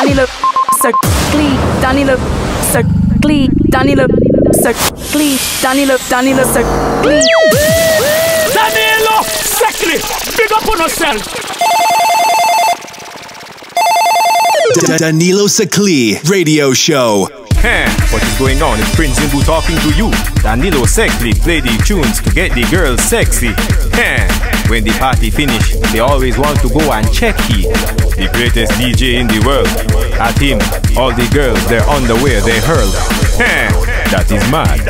Danilo, so glee, Danilo, so glee, Danilo, so glee, Danilo, Danilo, so glee. Danilo, secretly, big up on yourself. Danilo Seclì Radio Show. What is going on? It's Prince Zimbu talking to you. Danilo Seclì play the tunes to get the girls sexy. Huh. When the party finish, they always want to go and check he, the greatest DJ in the world. At him, all the girls, their underwear they hurl. Huh. That is mad.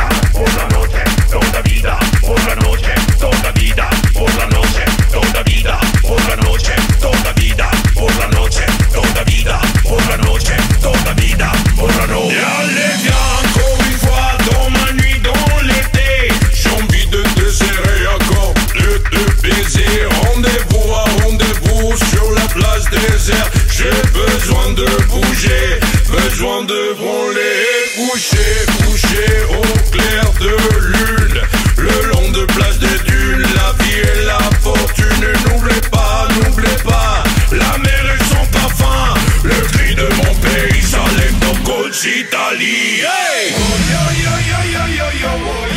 J'ai besoin de bouger, besoin de branler. Boucher, boucher au clair de lune. Le long de plages des dunes, la vie et la fortune. N'oublie pas, n'oublie pas, la mer et son parfum. Le cri de mon pays, Salento, Colcitali. Hey! Oh, yo, yo, yo, yo, yo.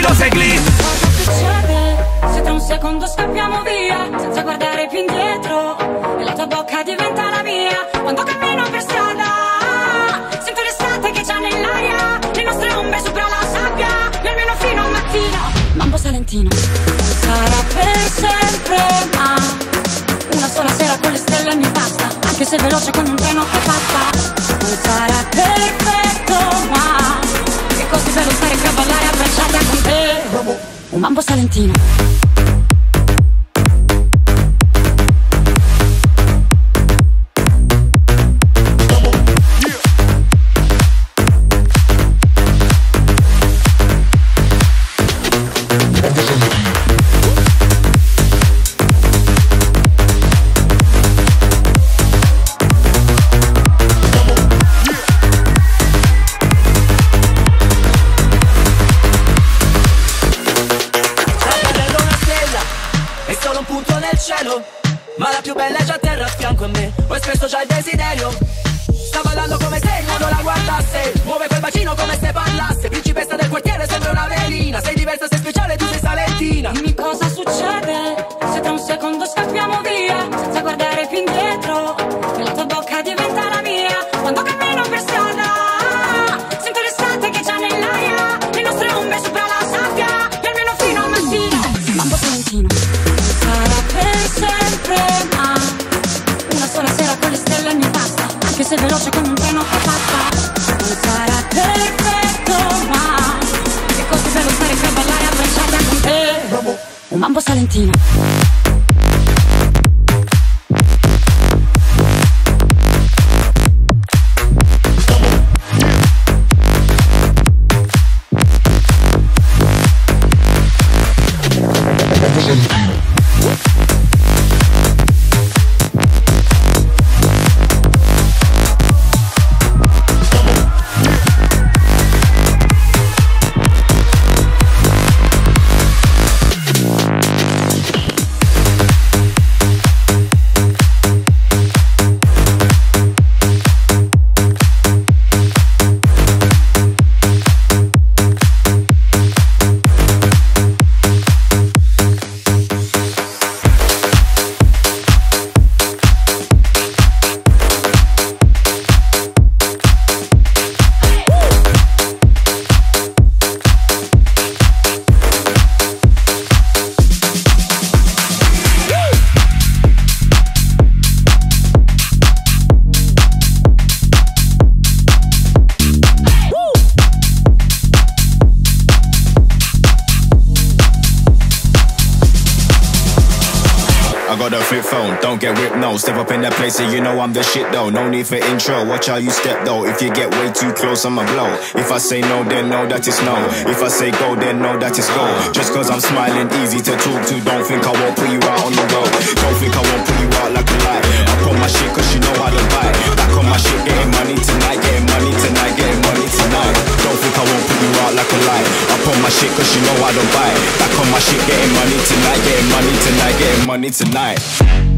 lo segli. Cosa succede se tra un secondo scappiamo via Senza guardare più indietro E la tua bocca diventa la mia. Quando cammino per strada Sento l'estate che c'è nell'aria Le nostre ombre sopra la sabbia E almeno fino a mattina Mambo Salentino Sarà per sempre ma Una sola sera con le stelle mi basta Anche se veloce come un treno che passa. Non sarà perfetto ma È così bello stare a ballare cavallare Campo Salentino. Step up in that place and you know I'm the shit though. No need for intro, watch how you step though. If you get way too close, I'ma blow. If I say no, then no, that is no. If I say go, then no, that is go. Just cause I'm smiling, easy to talk to. Don't think I won't put you out on the road. Don't think I won't put you out like a light. I put my shit cause you know how to buy. Back on my shit, getting money tonight, getting money tonight, getting money tonight. Don't think I won't put you out like a light. I put my shit cause you know I don't buy. Back on my shit, getting money tonight, getting money tonight, getting money tonight.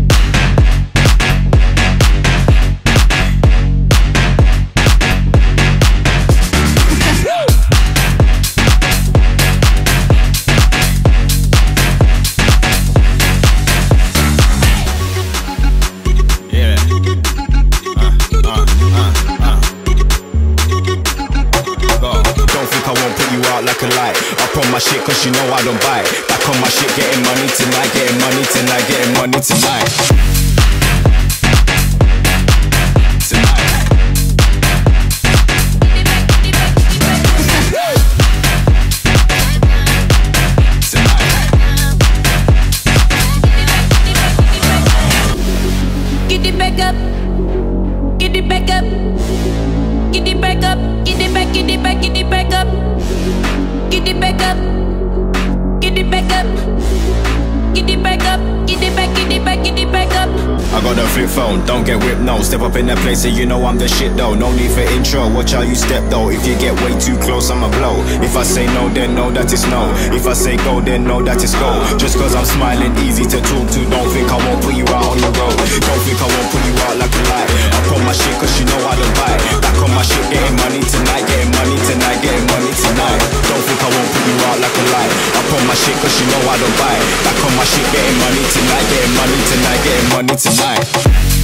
You know I don't buy. Back on my shit, getting money tonight, getting money tonight, getting money tonight. Tonight. And you know I'm the shit though. No need for intro, watch how you step though. If you get way too close, I'ma blow. If I say no, then no, that is no. If I say go, then no, that is go. Just cause I'm smiling, easy to talk to. Don't think I won't put you out on the road. Don't think I won't put you out like a light. I put my shit cause you know I don't buy. Back on my shit, getting money tonight, getting money tonight, getting money tonight. Don't think I won't put you out like a light. I put my shit cause you know I don't buy. Back on my shit, getting money tonight, getting money tonight, getting money. Tonight.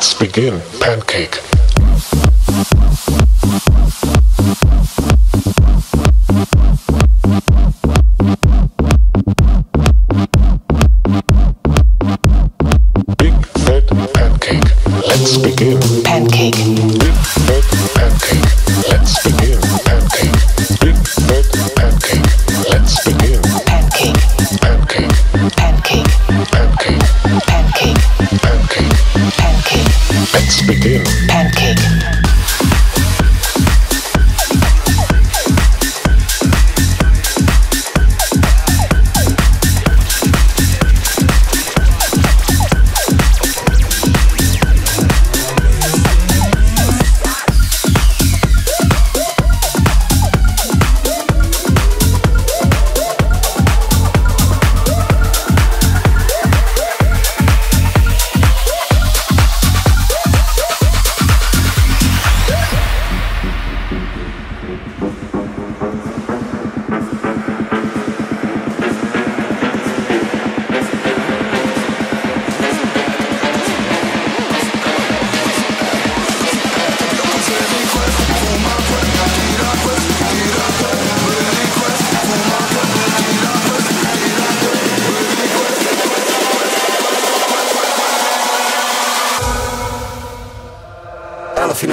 let's begin pancake.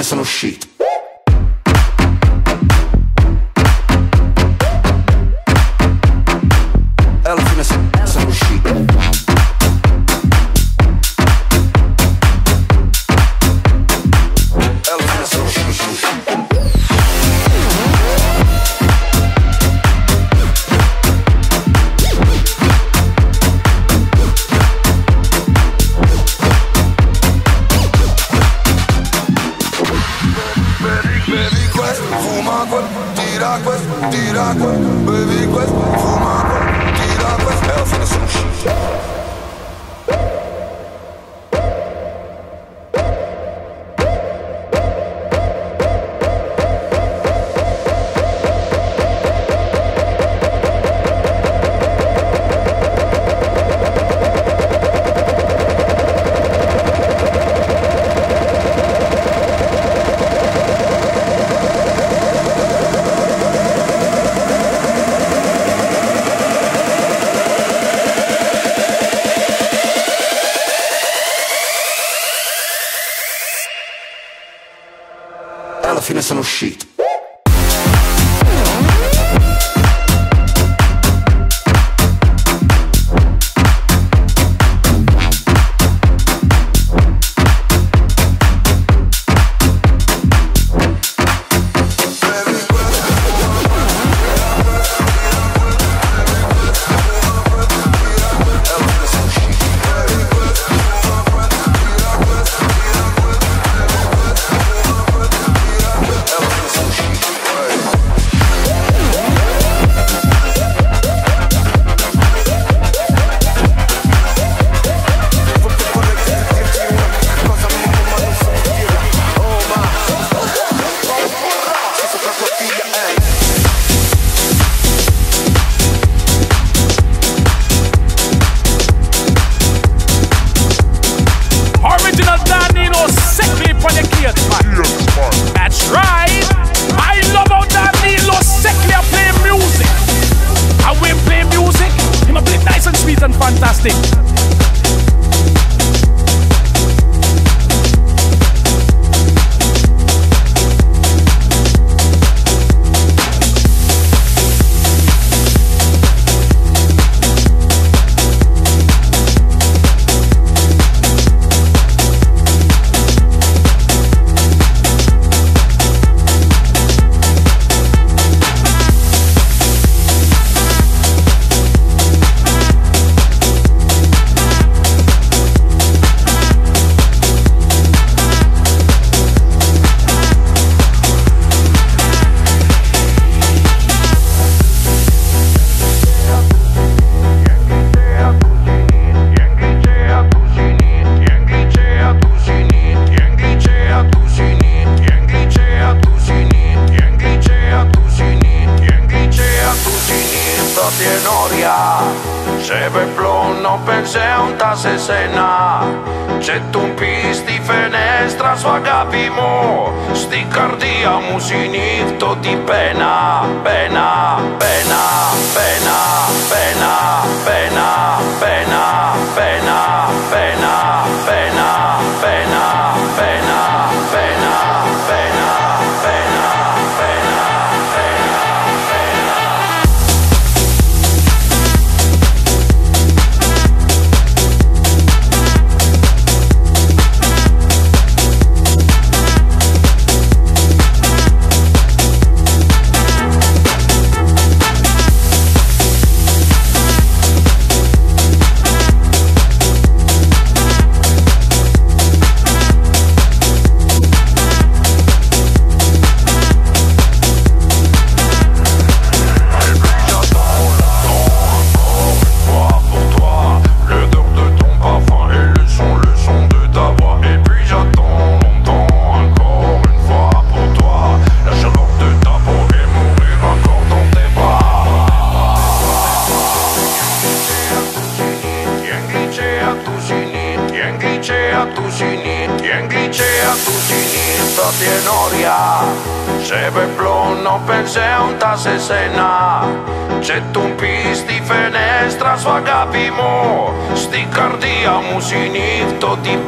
sono uscito. φενέστρα σου αγάπη μου. Στην καρδιά μου συνήθω την πένα, πένα, πένα, πένα, πένα, πένα, πένα, πένα. συνήθω την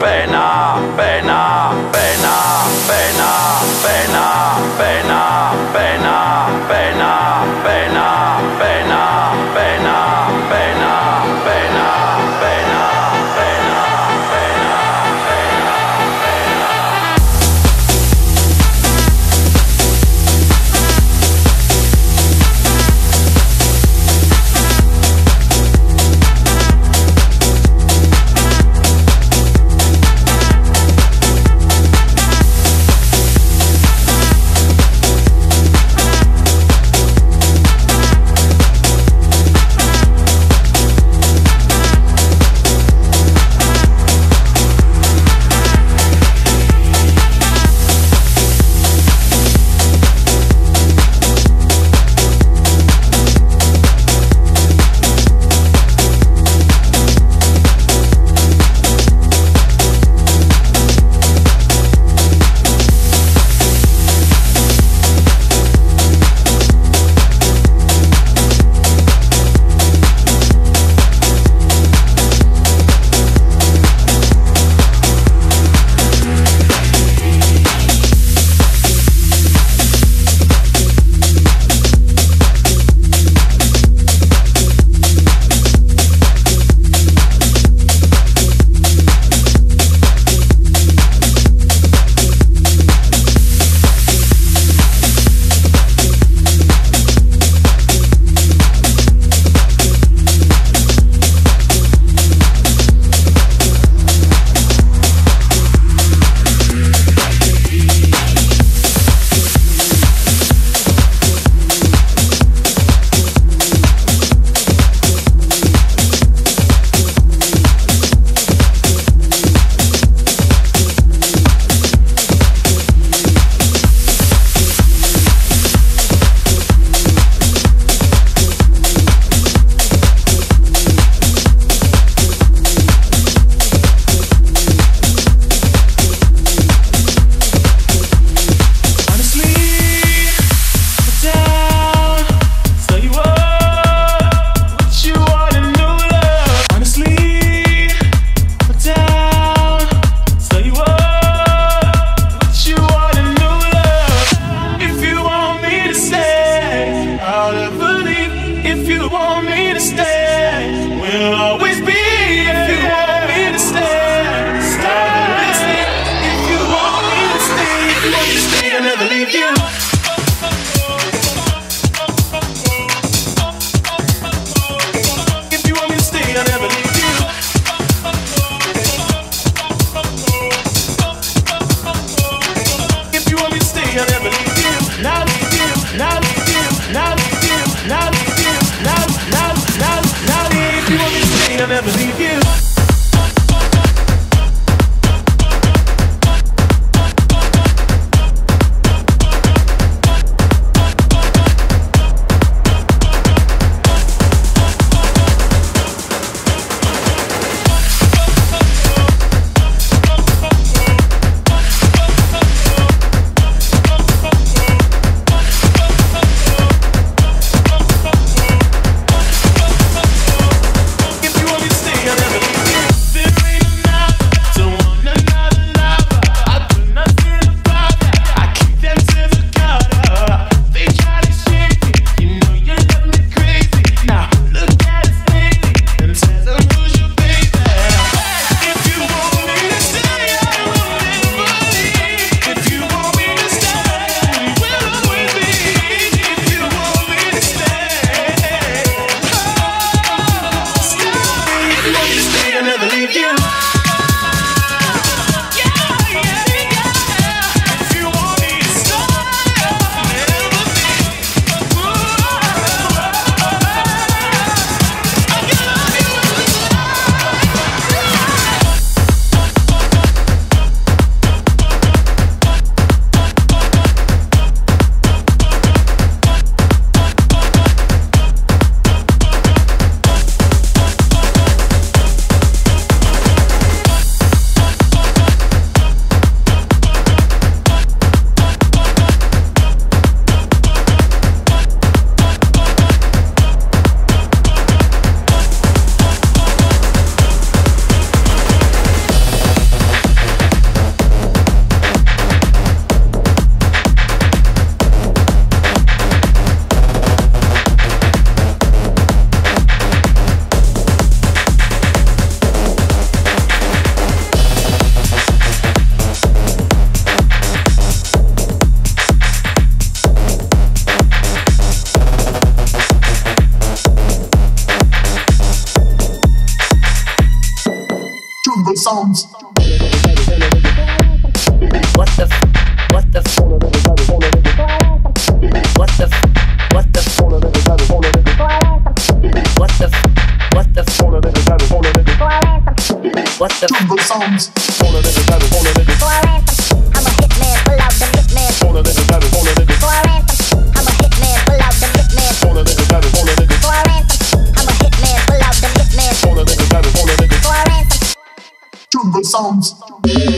Yeah.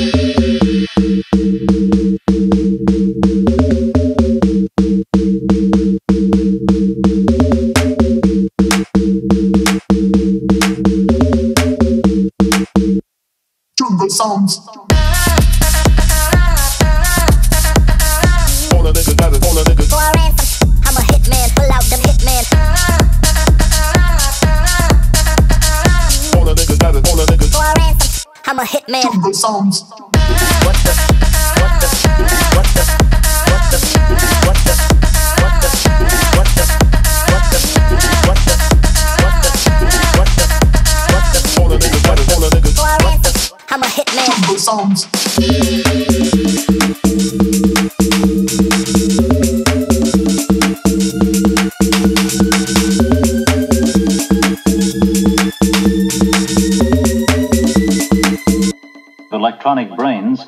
hitman. Jungle. What the? What the? What the? What the? What the? What the? What the? What the? What the? What the? What the? The the. I'm a hitman. Sonic Brains.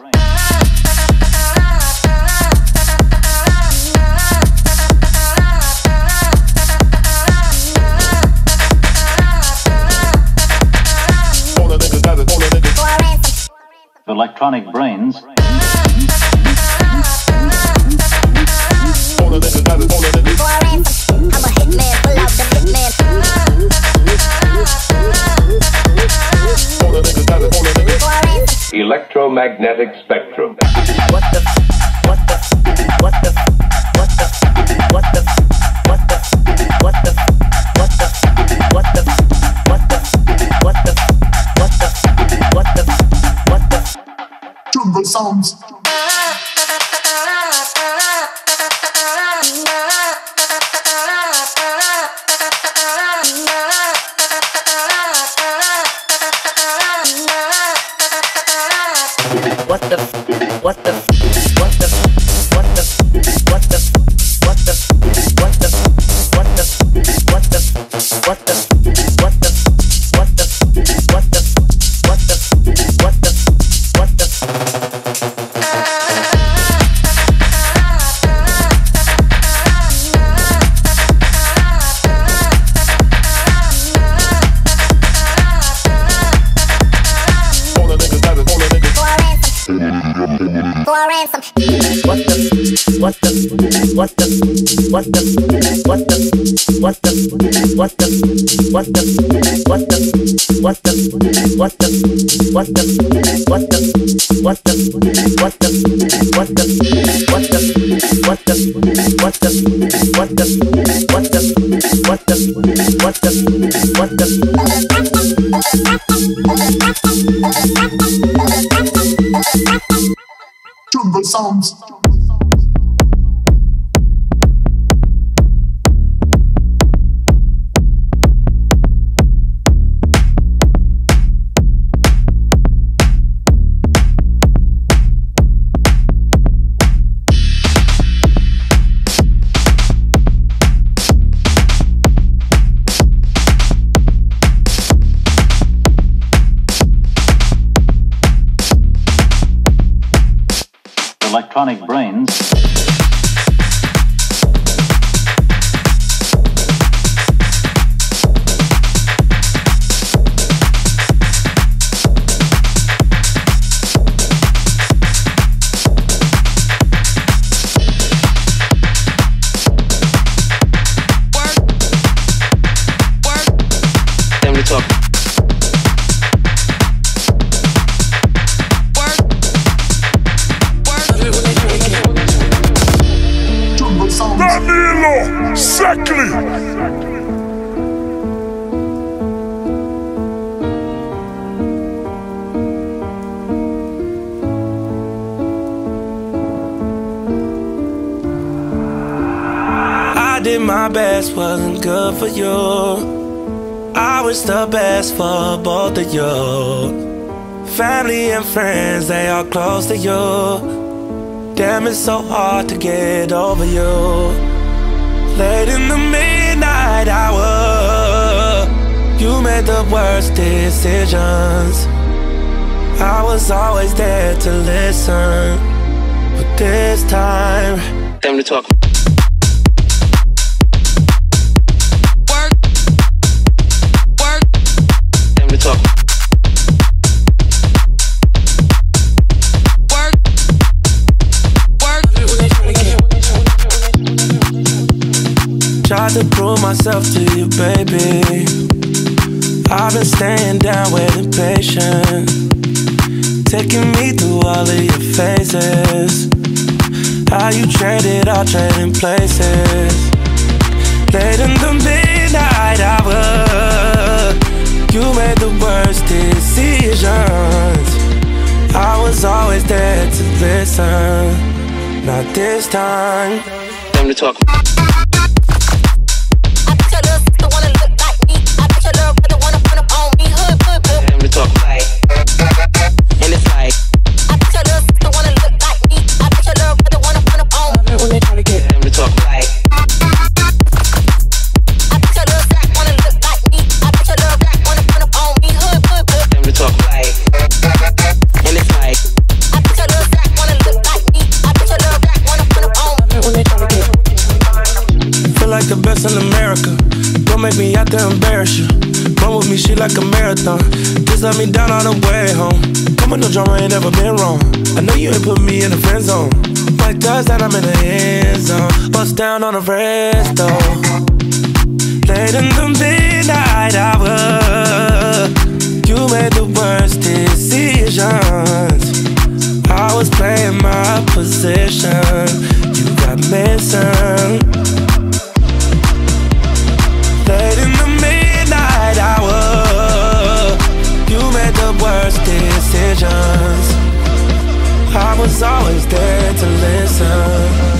Electronic Brains. electromagnetic spectrum. What the what the what the what the what the what the what the what the what the what the what the what the what the what the what the jungle sounds electronic brains. love for you. I wish the best for both of you. Family and friends, they are close to you. Damn, it's so hard to get over you. Late in the midnight hour, you made the worst decisions. I was always there to listen, but this time, time to talk. Tried to prove myself to you, baby. I've been staying down, waiting patient. Taking me through all of your phases. How you traded all trading places. Late in the midnight hour, you made the worst decisions. I was always there to listen. Not this time. Time to talk. Drama ain't never been wrong. I know you ain't put me in the friend zone. Like does that I'm in the end zone. Bust down on the resto. Late in the midnight hour, you made the worst decisions. I was playing my position. You got missing. I was always there to listen.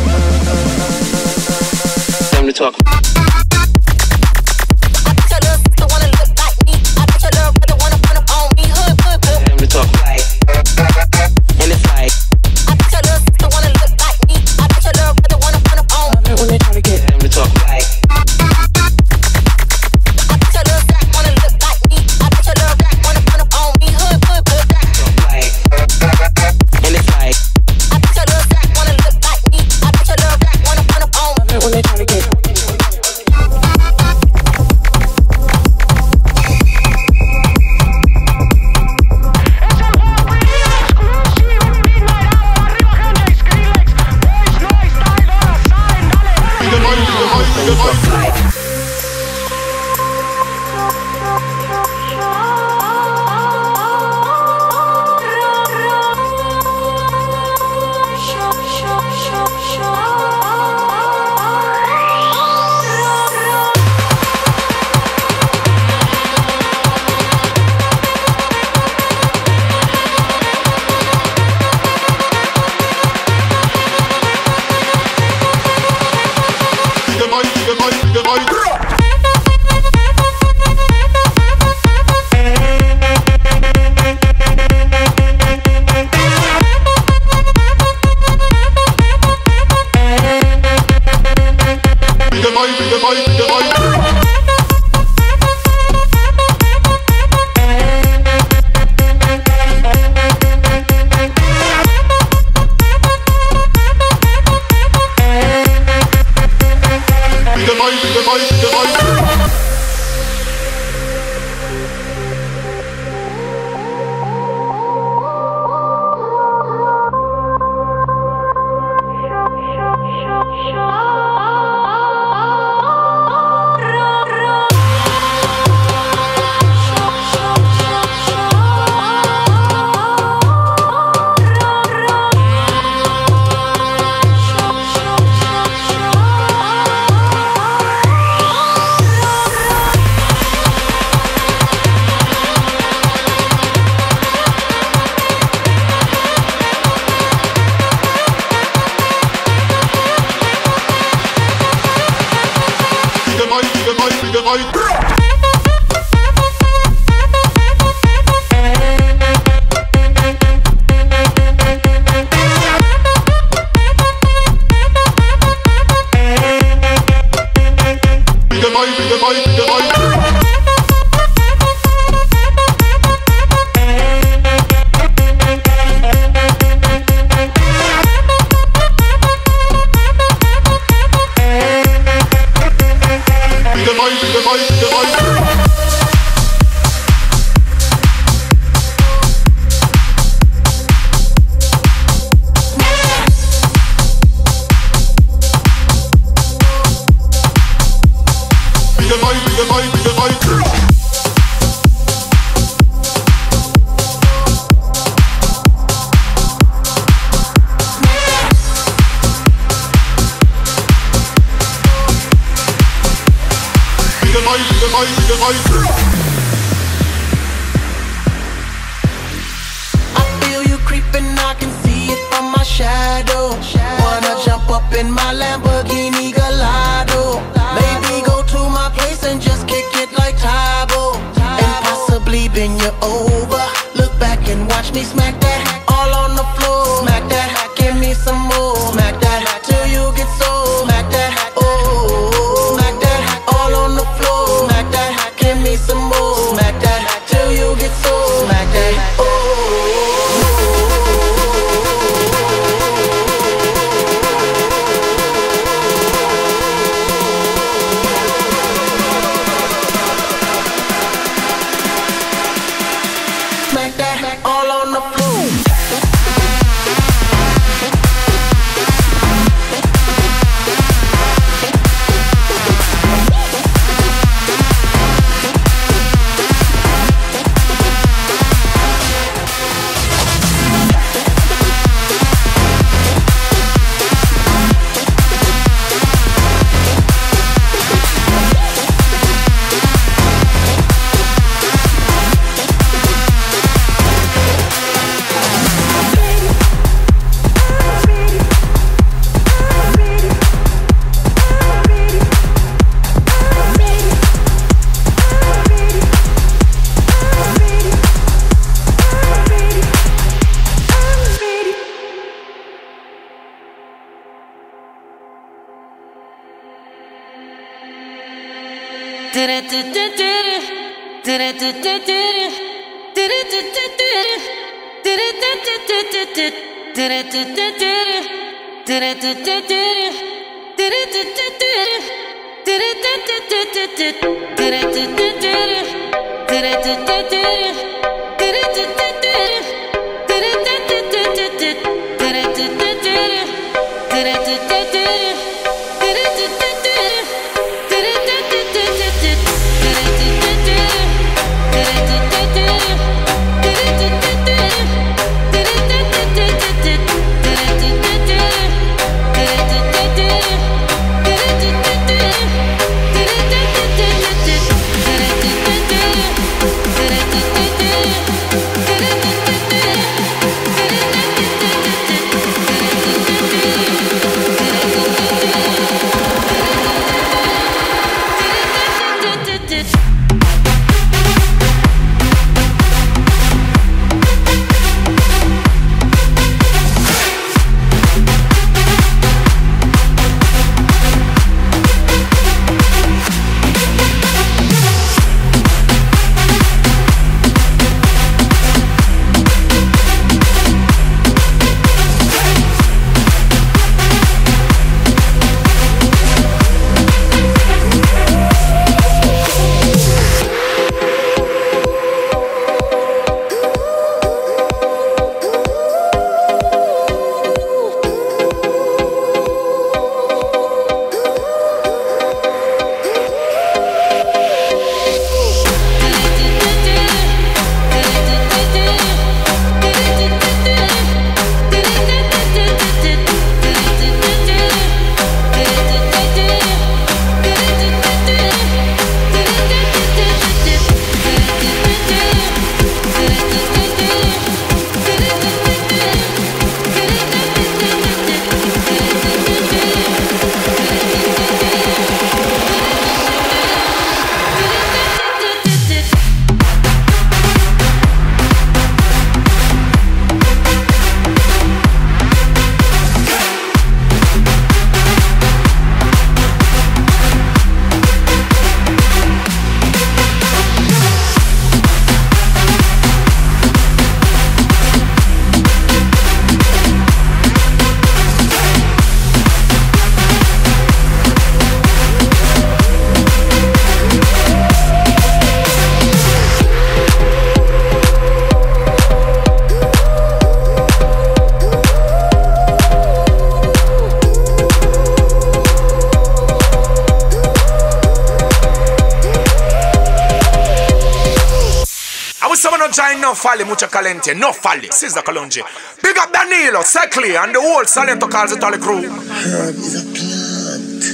fally mucha calente, no fally. Caesar Calonge. Big up Danilo, Seclì, and the whole Salento calls it crew. Herb is a plant.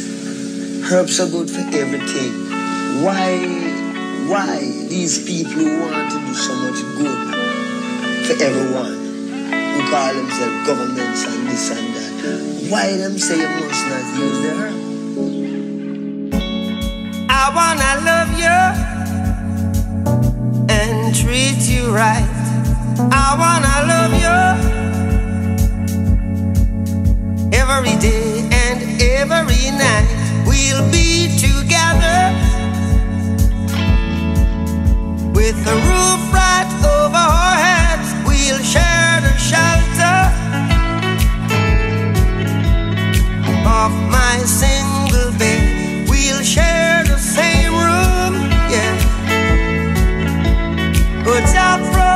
Herbs are good for everything. Why, why these people who want to do so much good for everyone, who call themselves governments and this and that, why them say you must not use the herb? I wanna love you treat you right. I wanna love you every day and every night. We'll be together with a roof right over our heads. We'll share the shelter of my single bed. We'll share. not from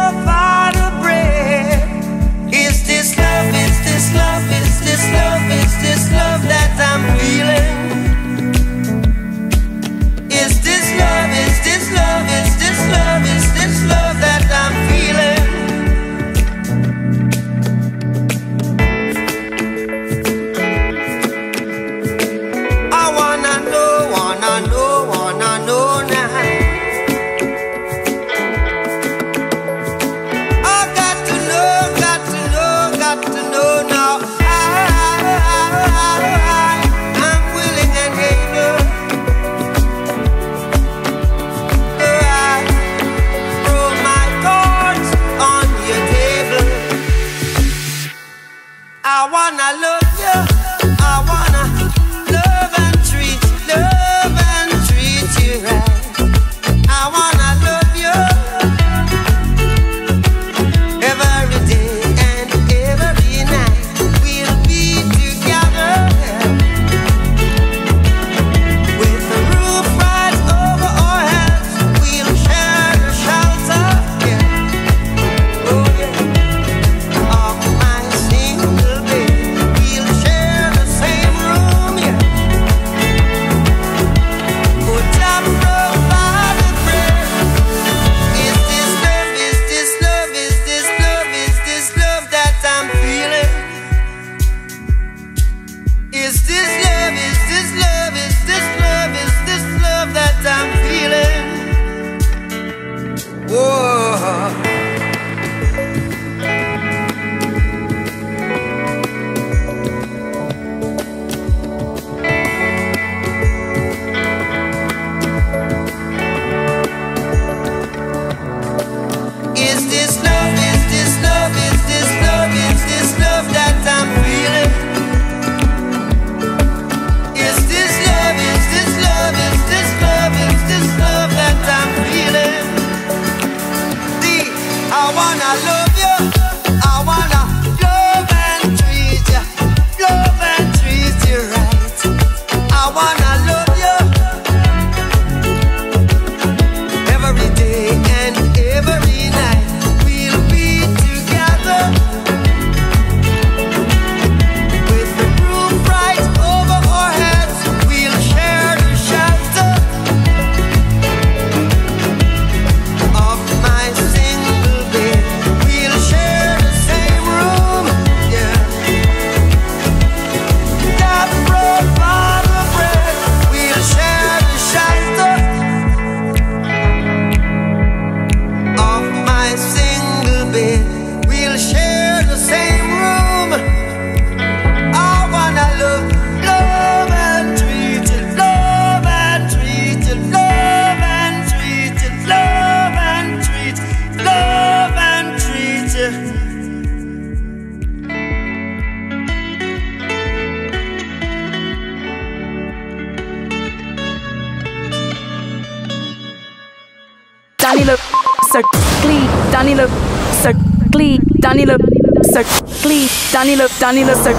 Danilo, Danilo, sir.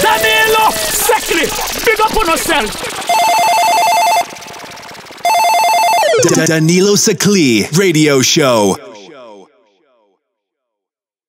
Danilo, Seclì. Big up on yourself. Danilo Seclì Radio Show.